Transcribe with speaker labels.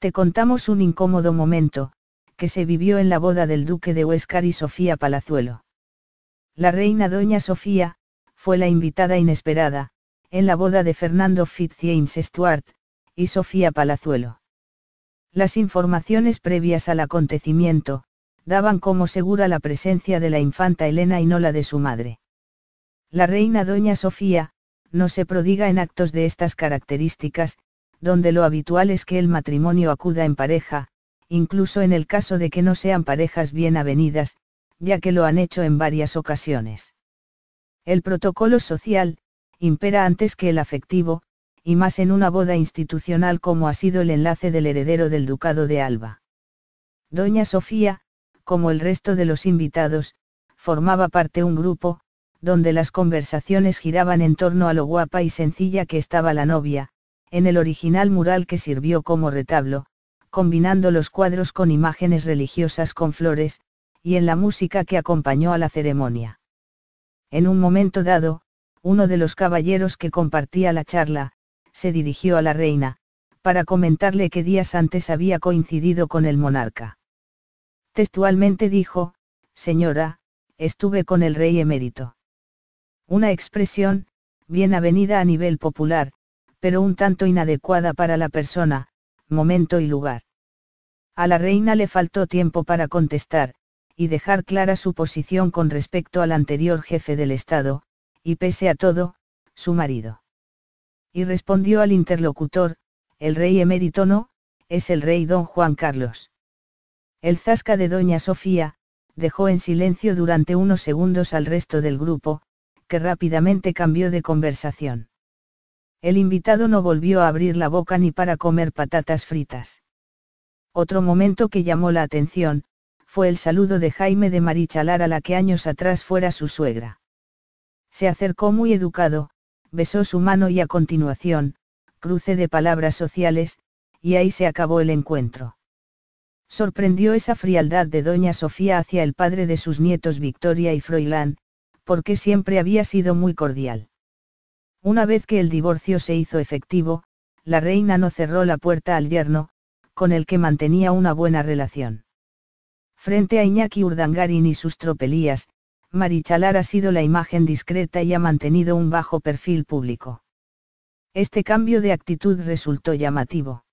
Speaker 1: Te contamos un incómodo momento, que se vivió en la boda del duque de Huescar y Sofía Palazuelo. La reina doña Sofía, fue la invitada inesperada, en la boda de Fernando Fitzjames Stuart, y Sofía Palazuelo. Las informaciones previas al acontecimiento, daban como segura la presencia de la infanta Elena y no la de su madre. La reina doña Sofía, no se prodiga en actos de estas características, donde lo habitual es que el matrimonio acuda en pareja, incluso en el caso de que no sean parejas bien avenidas, ya que lo han hecho en varias ocasiones. El protocolo social, impera antes que el afectivo, y más en una boda institucional como ha sido el enlace del heredero del Ducado de Alba. Doña Sofía, como el resto de los invitados, formaba parte un grupo, donde las conversaciones giraban en torno a lo guapa y sencilla que estaba la novia, en el original mural que sirvió como retablo, combinando los cuadros con imágenes religiosas con flores, y en la música que acompañó a la ceremonia. En un momento dado, uno de los caballeros que compartía la charla, se dirigió a la reina, para comentarle que días antes había coincidido con el monarca. Textualmente dijo, Señora, estuve con el rey emérito. Una expresión, bien avenida a nivel popular, pero un tanto inadecuada para la persona, momento y lugar. A la reina le faltó tiempo para contestar, y dejar clara su posición con respecto al anterior jefe del Estado, y pese a todo, su marido. Y respondió al interlocutor, el rey emérito no, es el rey don Juan Carlos. El zasca de doña Sofía, dejó en silencio durante unos segundos al resto del grupo, que rápidamente cambió de conversación. El invitado no volvió a abrir la boca ni para comer patatas fritas. Otro momento que llamó la atención, fue el saludo de Jaime de Marichalar a la que años atrás fuera su suegra. Se acercó muy educado, besó su mano y a continuación, cruce de palabras sociales, y ahí se acabó el encuentro. Sorprendió esa frialdad de doña Sofía hacia el padre de sus nietos Victoria y Froilán, porque siempre había sido muy cordial. Una vez que el divorcio se hizo efectivo, la reina no cerró la puerta al yerno, con el que mantenía una buena relación. Frente a Iñaki Urdangarin y sus tropelías, Marichalar ha sido la imagen discreta y ha mantenido un bajo perfil público. Este cambio de actitud resultó llamativo.